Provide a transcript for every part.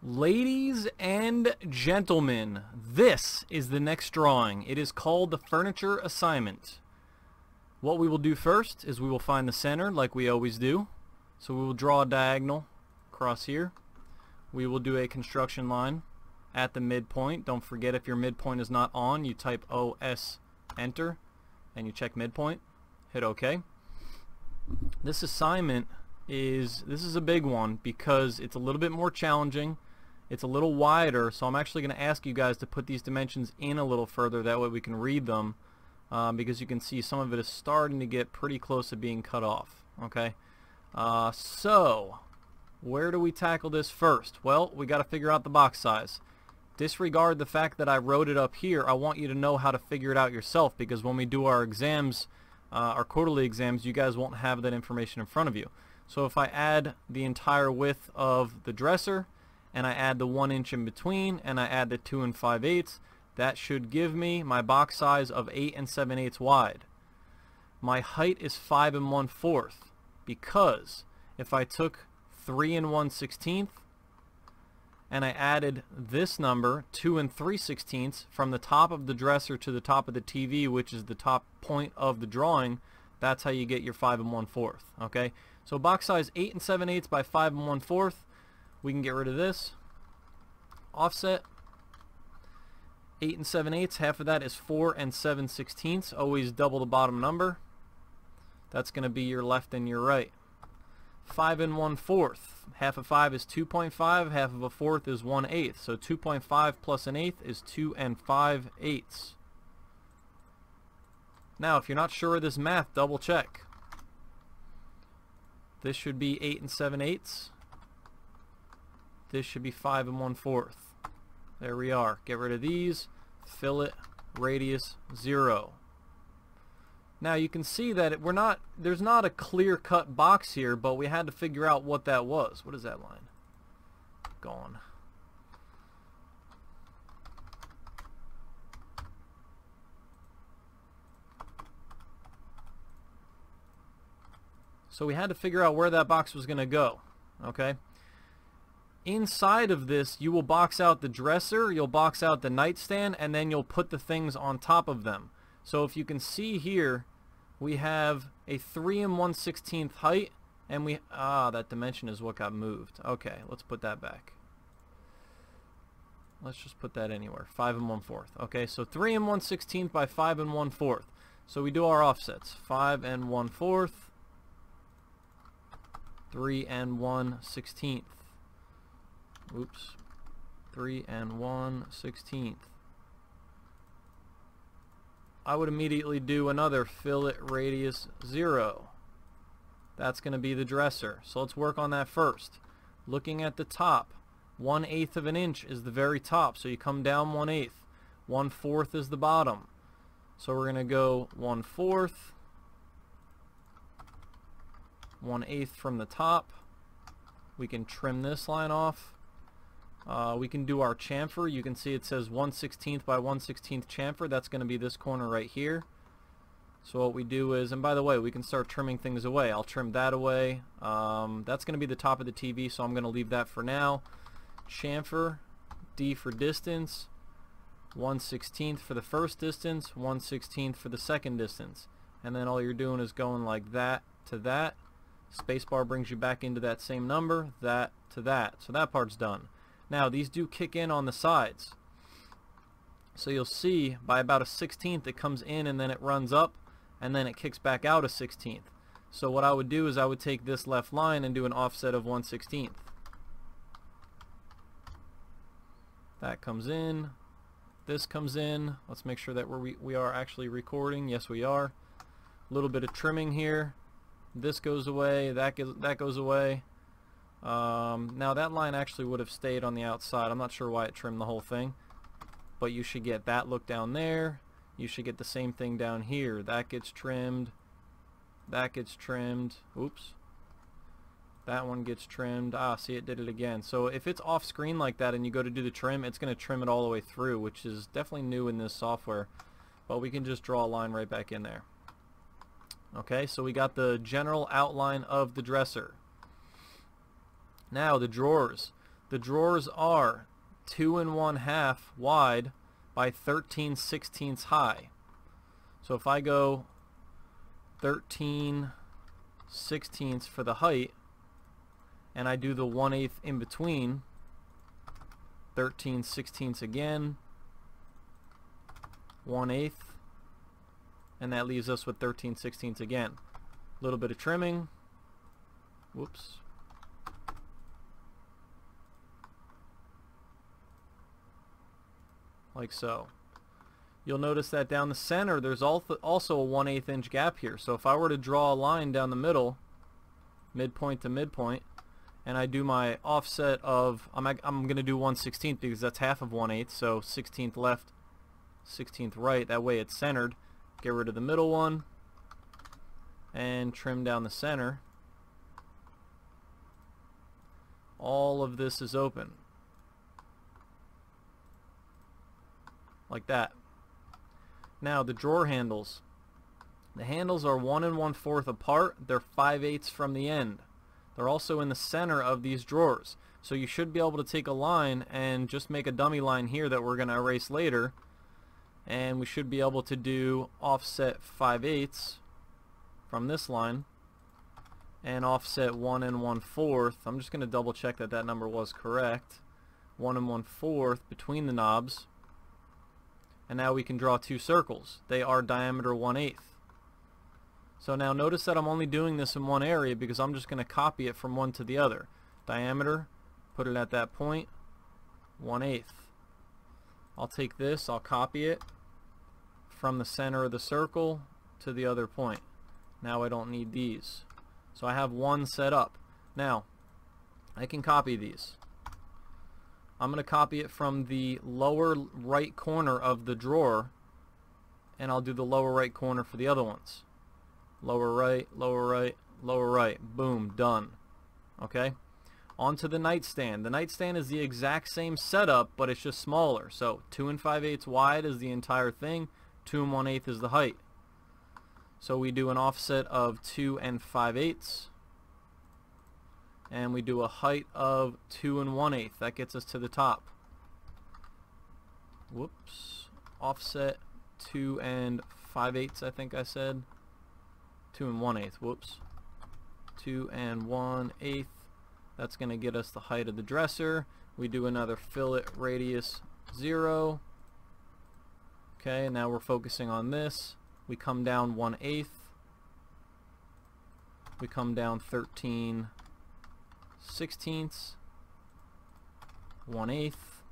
Ladies and gentlemen, this is the next drawing. It is called the furniture assignment. What we will do first is we will find the center like we always do. So we will draw a diagonal across here. We will do a construction line at the midpoint. Don't forget if your midpoint is not on, you type OS enter and you check midpoint. Hit OK. This assignment is this is a big one because it's a little bit more challenging it's a little wider, so I'm actually going to ask you guys to put these dimensions in a little further. That way we can read them um, because you can see some of it is starting to get pretty close to being cut off. Okay, uh, so where do we tackle this first? Well, we got to figure out the box size. Disregard the fact that I wrote it up here. I want you to know how to figure it out yourself because when we do our exams, uh, our quarterly exams, you guys won't have that information in front of you. So if I add the entire width of the dresser, and I add the 1 inch in between and I add the 2 and 5 eighths, that should give me my box size of 8 and 7 eighths wide. My height is 5 and 1 fourth because if I took 3 and 1 sixteenth and I added this number 2 and 3 sixteenths from the top of the dresser to the top of the TV which is the top point of the drawing that's how you get your 5 and 1 fourth okay so box size 8 and 7 eighths by 5 and 1 fourth we can get rid of this. Offset. 8 and 7 eighths, half of that is 4 and 7 sixteenths. Always double the bottom number. That's going to be your left and your right. 5 and 1 fourth. Half of 5 is 2.5, half of a fourth is 1 eighth. So 2.5 plus an eighth is 2 and 5 eighths. Now, if you're not sure of this math, double check. This should be 8 and 7 eighths. This should be 5 and 1 fourth. There we are. Get rid of these. Fillet radius 0. Now you can see that it, we're not there's not a clear-cut box here, but we had to figure out what that was. What is that line? Gone. So we had to figure out where that box was going to go. Okay? Inside of this you will box out the dresser, you'll box out the nightstand, and then you'll put the things on top of them. So if you can see here, we have a 3 and 1 16th height, and we, ah, that dimension is what got moved. Okay, let's put that back. Let's just put that anywhere, 5 and 1 fourth. Okay, so 3 and 1 16th by 5 and 1 fourth. So we do our offsets, 5 and 1 fourth, 3 and 1 16th oops, 3 and 1 16th. I would immediately do another fillet radius 0. That's going to be the dresser. So let's work on that first. Looking at the top, 1 eighth of an inch is the very top, so you come down 1 eighth. 1 fourth is the bottom. So we're going to go 1 fourth, 1 eighth from the top. We can trim this line off. Uh, we can do our chamfer. You can see it says 1 16th by 1 16th chamfer. That's going to be this corner right here. So what we do is, and by the way, we can start trimming things away. I'll trim that away. Um, that's going to be the top of the TV, so I'm going to leave that for now. Chamfer, D for distance, 1 16th for the first distance, 1 16th for the second distance. And then all you're doing is going like that to that. Spacebar brings you back into that same number, that to that. So that part's done. Now these do kick in on the sides. So you'll see by about a 16th it comes in and then it runs up and then it kicks back out a 16th. So what I would do is I would take this left line and do an offset of 1 16th. That comes in. This comes in. Let's make sure that we we are actually recording. Yes, we are. A little bit of trimming here. This goes away. That that goes away. Um, now that line actually would have stayed on the outside. I'm not sure why it trimmed the whole thing. But you should get that look down there. You should get the same thing down here. That gets trimmed. That gets trimmed. Oops. That one gets trimmed. Ah, see it did it again. So if it's off screen like that and you go to do the trim, it's going to trim it all the way through, which is definitely new in this software. But we can just draw a line right back in there. Okay, so we got the general outline of the dresser. Now the drawers. The drawers are 2 and 1 half wide by 13 sixteenths high. So if I go 13 sixteenths for the height and I do the 1 8 in between 13 sixteenths again 1 8 and that leaves us with 13 sixteenths again a little bit of trimming whoops like so. You'll notice that down the center there's also a 1 8 inch gap here. So if I were to draw a line down the middle midpoint to midpoint and I do my offset of I'm, I'm gonna do 1 16th because that's half of 1 8 so 16th left 16th right. That way it's centered. Get rid of the middle one and trim down the center. All of this is open like that now the drawer handles the handles are one and one fourth apart they're 5 eighths from the end they're also in the center of these drawers so you should be able to take a line and just make a dummy line here that we're going to erase later and we should be able to do offset 5 eighths from this line and offset 1 and 1 fourth. I'm just going to double check that that number was correct. 1 and 1 fourth between the knobs. And now we can draw two circles. They are diameter 1 eighth. So now notice that I'm only doing this in one area because I'm just going to copy it from one to the other. Diameter, put it at that point, 1 eighth. I'll take this, I'll copy it from the center of the circle to the other point. Now I don't need these. So I have one set up. Now, I can copy these. I'm going to copy it from the lower right corner of the drawer and I'll do the lower right corner for the other ones. Lower right, lower right, lower right. Boom, done. Okay? Onto the nightstand. The nightstand is the exact same setup, but it's just smaller. So 2 and 5 eighths wide is the entire thing. 2 and 1 eighth is the height. So we do an offset of 2 and 5 eighths. And we do a height of 2 and 1 eighth. That gets us to the top. Whoops. Offset 2 and 5 eighths, I think I said. 2 and 1 eighth. Whoops. 2 and 1 eighth. That's going to get us the height of the dresser. We do another fillet radius 0. Okay, now we're focusing on this we come down 1 eighth we come down 13 sixteenths 1 eighth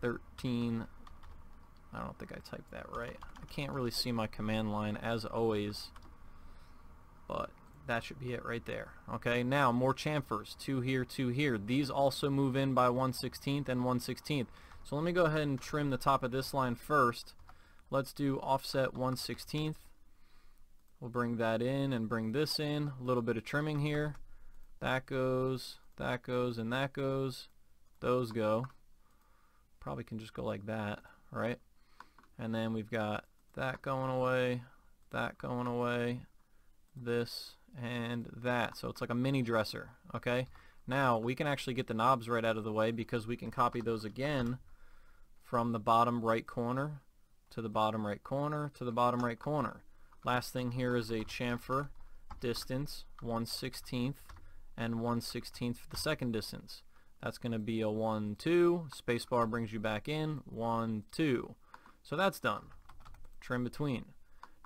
13 I don't think I typed that right. I can't really see my command line as always but that should be it right there. Okay now more chamfers. Two here two here. These also move in by 1 16th and 1 16th so let me go ahead and trim the top of this line first. Let's do offset 1 16th. We'll bring that in and bring this in. A little bit of trimming here. That goes, that goes, and that goes. Those go. Probably can just go like that, right? And then we've got that going away, that going away, this, and that. So it's like a mini dresser, okay? Now we can actually get the knobs right out of the way because we can copy those again from the bottom right corner to the bottom right corner to the bottom right corner. Last thing here is a chamfer distance 1 16th and 1 16th for the second distance. That's going to be a 1 2. Spacebar brings you back in 1 2. So that's done. Trim between.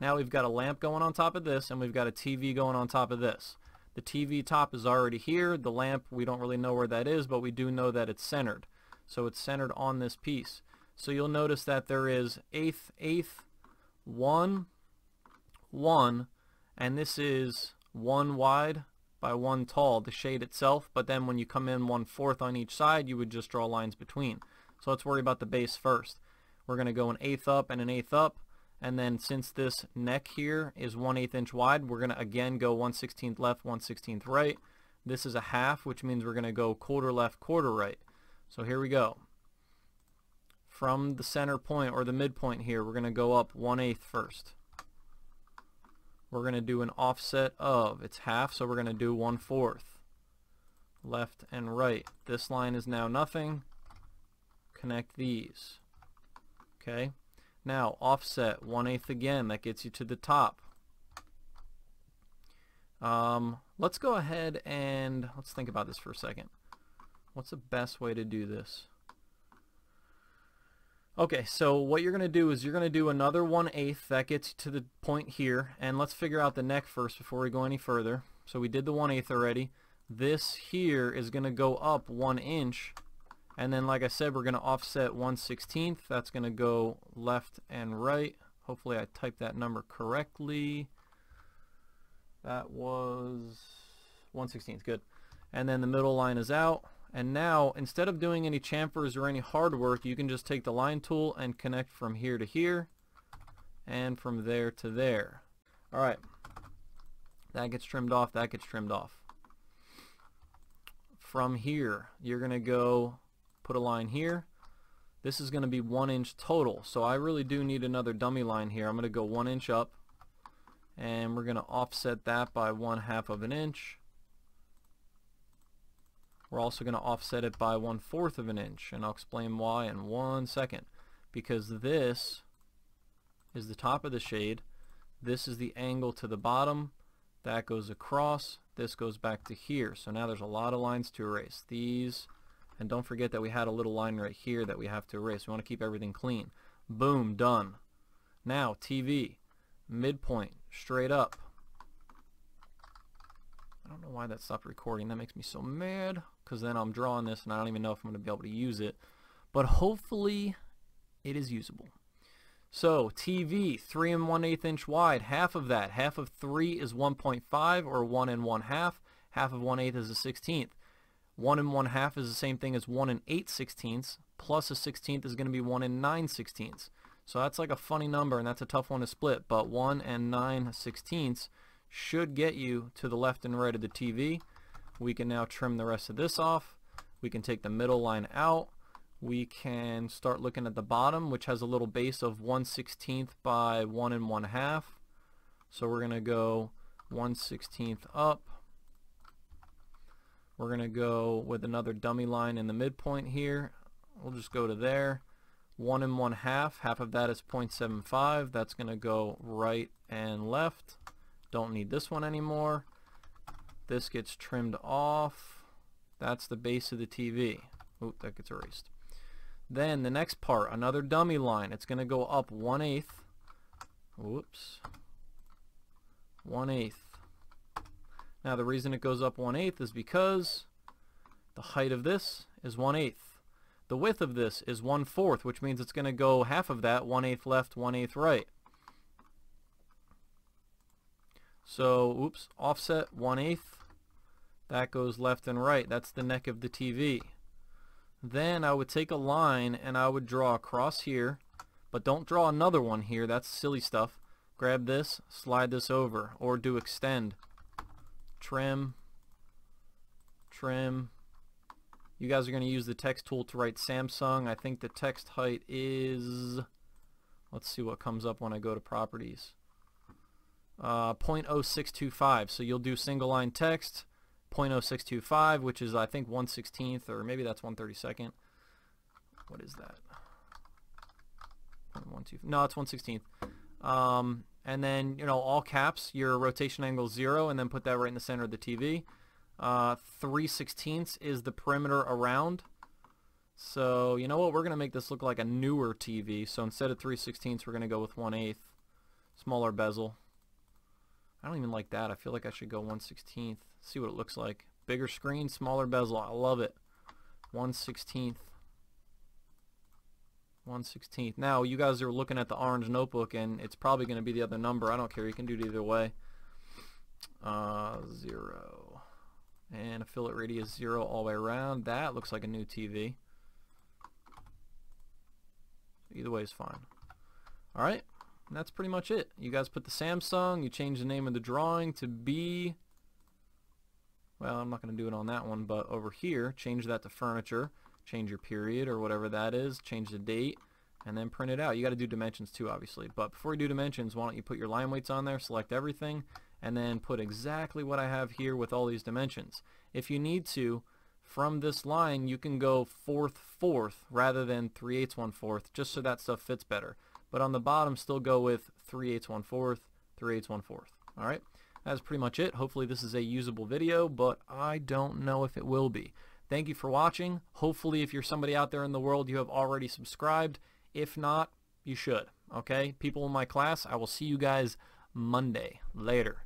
Now we've got a lamp going on top of this and we've got a TV going on top of this. The TV top is already here. The lamp, we don't really know where that is, but we do know that it's centered. So it's centered on this piece. So you'll notice that there is eighth, eighth, one, one, and this is one wide by one tall, the shade itself, but then when you come in one fourth on each side, you would just draw lines between. So let's worry about the base first. We're going to go an eighth up and an eighth up, and then since this neck here is one eighth inch wide, we're going to again go 1 16th left, 1 16th right. This is a half, which means we're going to go quarter left, quarter right. So here we go from the center point or the midpoint here, we're going to go up 1 8 first. We're going to do an offset of, it's half, so we're going to do 1 fourth. left and right. This line is now nothing. Connect these. Okay. Now offset 1 8 again. That gets you to the top. Um, let's go ahead and let's think about this for a second. What's the best way to do this? Okay, so what you're going to do is you're going to do another 1 8 That gets to the point here. And let's figure out the neck first before we go any further. So we did the 1 8 already. This here is going to go up 1 inch. And then, like I said, we're going to offset 1 16th. That's going to go left and right. Hopefully I typed that number correctly. That was 1 16th. Good. And then the middle line is out. And now, instead of doing any chamfers or any hard work, you can just take the line tool and connect from here to here and from there to there. All right. That gets trimmed off. That gets trimmed off. From here, you're going to go put a line here. This is going to be one inch total. So I really do need another dummy line here. I'm going to go one inch up and we're going to offset that by one half of an inch. We're also going to offset it by one fourth of an inch and I'll explain why in one second. Because this is the top of the shade. This is the angle to the bottom. That goes across. This goes back to here. So now there's a lot of lines to erase. These and don't forget that we had a little line right here that we have to erase. We want to keep everything clean. Boom done. Now TV midpoint straight up. I don't know why that stopped recording. That makes me so mad because then I'm drawing this and I don't even know if I'm going to be able to use it. But hopefully it is usable. So TV, 3 and 1 8 inch wide, half of that, half of 3 is 1.5 or 1 and 1 half, half of 1 8 is a 16th. 1 and 1 half is the same thing as 1 and 8 sixteenths, plus a 16th is going to be 1 and 9 sixteenths. So that's like a funny number and that's a tough one to split, but 1 and 9 sixteenths should get you to the left and right of the TV. We can now trim the rest of this off. We can take the middle line out. We can start looking at the bottom, which has a little base of 1 16th by 1 and 1 half. So we're going to go 1 16th up. We're going to go with another dummy line in the midpoint here. We'll just go to there. 1 and 1 half. Half of that is 0.75. That's going to go right and left. Don't need this one anymore. This gets trimmed off. That's the base of the TV. Oop, that gets erased. Then the next part, another dummy line. It's going to go up 1 eighth. Whoops. 1 eighth. Now the reason it goes up 1 eighth is because the height of this is 1 eighth. The width of this is 1 fourth, which means it's going to go half of that, 1 eighth left, 1 eighth right. So, oops, offset 1 eighth. That goes left and right. That's the neck of the TV. Then I would take a line and I would draw across here, but don't draw another one here. That's silly stuff. Grab this, slide this over, or do extend. Trim, trim. You guys are going to use the text tool to write Samsung. I think the text height is, let's see what comes up when I go to properties. Uh, 0.0625. So you'll do single line text, 0.0625, which is I think 1 16th, or maybe that's 1 32nd. What is that? 0.12, no, it's 1 16th. Um, and then, you know, all caps, your rotation angle 0, and then put that right in the center of the TV. Uh, 3 16ths is the perimeter around. So, you know what, we're going to make this look like a newer TV. So instead of 3 16ths, we're going to go with 1 8th. Smaller bezel. I don't even like that. I feel like I should go 1 16th. See what it looks like. Bigger screen, smaller bezel. I love it. 1 16th. 1 16th. Now, you guys are looking at the orange notebook, and it's probably going to be the other number. I don't care. You can do it either way. Uh, 0. And a fillet radius 0 all the way around. That looks like a new TV. Either way is fine. Alright. And that's pretty much it. You guys put the Samsung, you change the name of the drawing to B. Well, I'm not going to do it on that one, but over here, change that to furniture, change your period or whatever that is, change the date, and then print it out. You got to do dimensions too, obviously. But before you do dimensions, why don't you put your line weights on there, select everything, and then put exactly what I have here with all these dimensions. If you need to, from this line you can go fourth fourth rather than 3 eighths 1 fourth just so that stuff fits better but on the bottom still go with 3 eighths 1 fourth 3 eighths 1 fourth. Alright that's pretty much it. Hopefully this is a usable video but I don't know if it will be. Thank you for watching. Hopefully if you're somebody out there in the world you have already subscribed. If not you should okay? People in my class I will see you guys Monday. Later